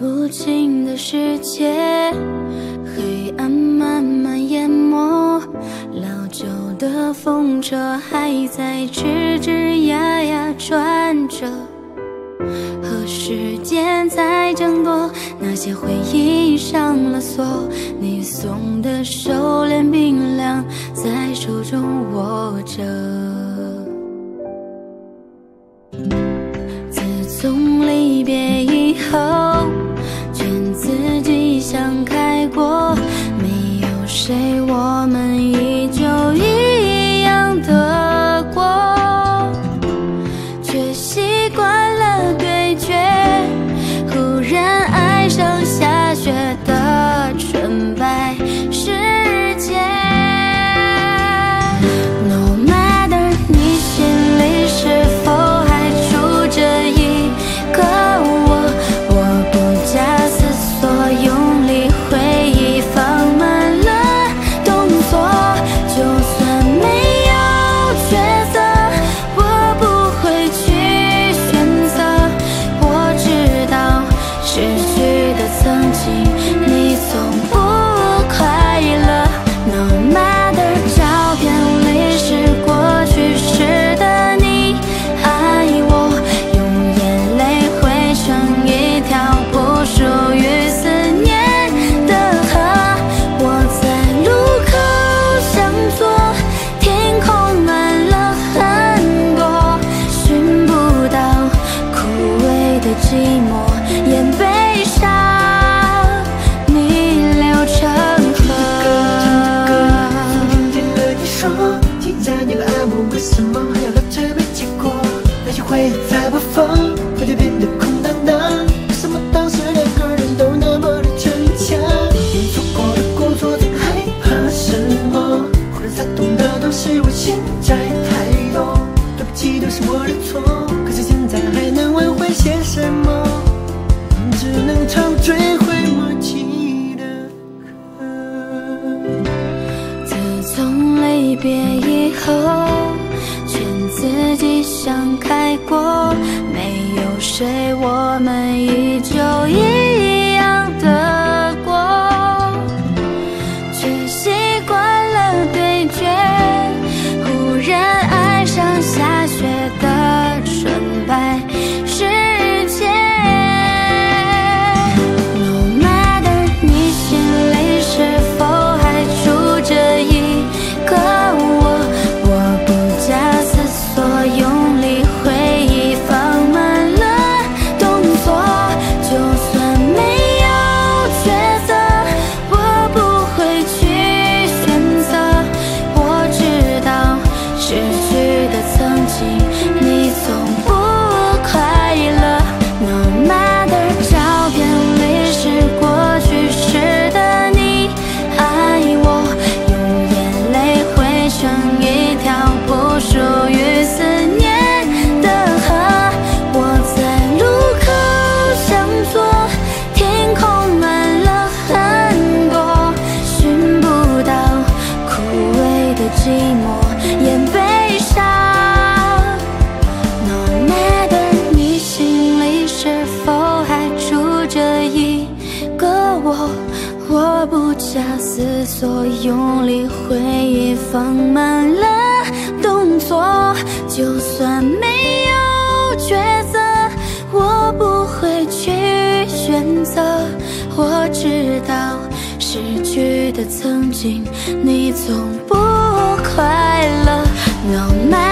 不近的世界，黑暗慢慢淹没，老旧的风车还在吱吱呀呀转着，和时间在争夺，那些回忆上了锁，你送的手链冰凉，在手中握着。自从离别以后。为什么还要到这没结果？那些回忆在播放，忽然变得空荡荡。为什么当时两个人都那么的逞强？你错过的过错，最害怕什么？忽然洒动的都是我现在太多，对不起，都是我的错。可是现在还能挽回些什么？只能唱追悔莫及的歌。自从离别以后，想开过，没有谁，我们依旧一我不假思索用力回忆放慢了动作，就算没有抉择，我不会去选择。我知道失去的曾经，你从不快乐。No man.